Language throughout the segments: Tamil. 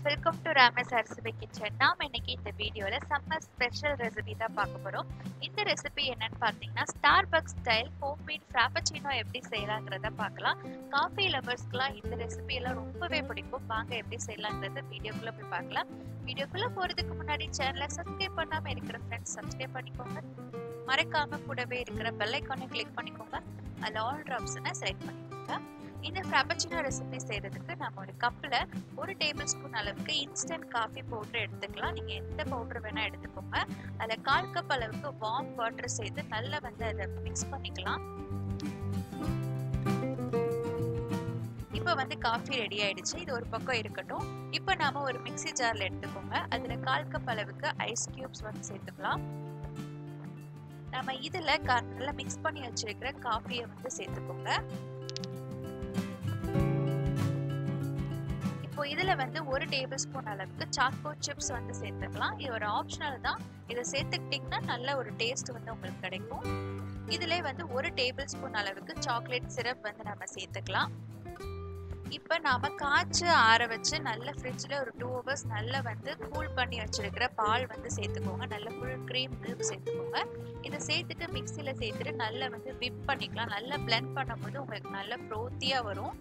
Friends welcome to Ramesh recipe kitchen நாம் இன்னைக்கு இந்த வீடியோவில் சம்மர் ஸ்பெஷல் ரெசிபி தான் பார்க்க போகிறோம் இந்த ரெசிபி என்னன்னு பார்த்தீங்கன்னா Starbucks style homemade frappuccino எப்படி செய்யலாங்கிறத பார்க்கலாம். காஃபி லவர்ஸ்க்குலாம் இந்த ரெசிபி எல்லாம் ரொம்பவே பிடிக்கும். வாங்க எப்படி செய்யலாங்கிறத வீடியோக்குள்ளே போய் பார்க்கலாம். வீடியோக்குள்ளே போகிறதுக்கு முன்னாடி சேனலை சப்ஸ்கிரைப் பண்ணாமல் இருக்கிற ஃப்ரெண்ட்ஸ் சப்ஸ்கிரைப் பண்ணிக்கோங்க. மறைக்காமல் கூடவே இருக்கிற பெல்லைக்கானை கிளிக் பண்ணிக்கோங்க. அதில் ஆல் ஆப்ஷனை செலக்ட் பண்ணிக்கோங்க. இந்த ஃப்ராப்பச்சினோ ரெசிபி செய்கிறதுக்கு நம்ம ஒரு கப்பில் ஒரு டேபிள் ஸ்பூன் அளவுக்கு இன்ஸ்டன்ட் காஃபி பவுட்ரு எடுத்துக்கலாம். நீங்கள் எந்த பவுட்ரு வேணால் எடுத்துக்கோங்க. அதில் கால் கப் அளவுக்கு வார்ம் வாட்டர் சேர்த்து நல்லா வந்து அதை மிக்ஸ் பண்ணிக்கலாம். இப்போ வந்து காஃபி ரெடி ஆயிடுச்சு. இது ஒரு பக்கம் இருக்கட்டும். இப்போ நாம ஒரு மிக்சி ஜாரில் எடுத்துக்கோங்க. அதில் கால் கப் அளவுக்கு ஐஸ் கியூப்ஸ் வந்து சேர்த்துக்கலாம். நம்ம இதில் நல்லா மிக்ஸ் பண்ணி வச்சிருக்கிற காஃபியை வந்து சேர்த்துக்கோங்க. இப்போ இதில் வந்து ஒரு டேபிள் ஸ்பூன் அளவுக்கு சாக்கோ சிப்ஸ் வந்து சேர்த்துக்கலாம். இது ஒரு ஆப்ஷனல் தான். இதை சேர்த்துக்கிட்டிங்கன்னா நல்ல ஒரு டேஸ்ட் வந்து உங்களுக்கு கிடைக்கும். இதில் வந்து ஒரு டேபிள் ஸ்பூன் அளவுக்கு சாக்லேட் சிரப் வந்து நம்ம சேர்த்துக்கலாம். இப்போ நாம் காய்ச்சி ஆற வச்சு நல்ல ஃப்ரிட்ஜில் ஒரு டூ ஹவர்ஸ் நல்லா வந்து கூல் பண்ணி வச்சுருக்கிற பால் வந்து சேர்த்துக்கோங்க. நல்ல ஃபுல் க்ரீம் மில்க் சேர்த்துக்கோங்க. இதை சேர்த்துட்டு மிக்சியில் சேர்த்துட்டு நல்லா வந்து விப் பண்ணிக்கலாம். நல்லா பிளெண்ட் பண்ணும்போது உங்களுக்கு நல்ல ப்ரோத்தியாக வரும்.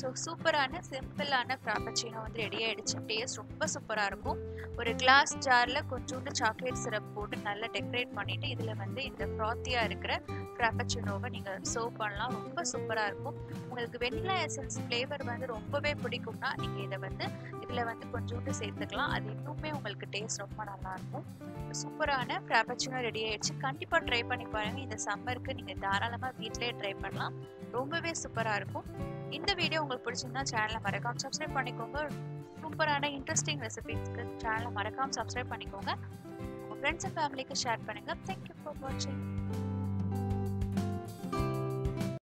ஸோ சூப்பரான சிம்பிளான ஃப்ராப்பச்சினோ வந்து ரெடி ஆகிடுச்சு டேஸ்ட் ரொம்ப சூப்பராக இருக்கும். ஒரு கிளாஸ் ஜாரில் கொஞ்சோண்டு சாக்லேட் சிரப் போட்டு நல்லா டெக்கரேட் பண்ணிவிட்டு இதில் வந்து இந்த ஃப்ராத்தியாக இருக்கிற ஃப்ராப்பச்சினோவை நீங்கள் சர்வ் பண்ணலாம். ரொம்ப சூப்பராக இருக்கும். உங்களுக்கு வெண்ணிலா எசன்ஸ் ஃப்ளேவர் வந்து ரொம்பவே பிடிக்கும்னா நீங்கள் இதை வந்து இதில் வந்து கொஞ்சோண்டு சேர்த்துக்கலாம். அது இன்னுமே உங்களுக்கு டேஸ்ட் ரொம்ப நல்லாயிருக்கும் சூப்பரான ஃப்ராப்பச்சினோ ரெடி ஆகிடுச்சு கண்டிப்பாக ட்ரை பண்ணி பாருங்கள் இந்த சம்மருக்கு நீங்கள் தாராளமாக வீட்டிலே ட்ரை பண்ணலாம். ரொம்பவே சூப்பராக இருக்கும். இந்த வீடியோ உங்களுக்கு பிடிச்சிருந்தா சேனலை மறக்காம சப்ஸ்கிரைப் பண்ணிக்கோங்க. சூப்பரான இன்ட்ரெஸ்டிங் ரெசிபிஸ்க்கு சேனலை மறக்காம சப்ஸ்கிரைப் பண்ணிக்கோங்க. உங்கள் ஃப்ரெண்ட்ஸ் அண்ட் ஃபேமிலிக்கு ஷேர் பண்ணுங்கள் தேங்க்யூ ஃபார் வாட்சிங்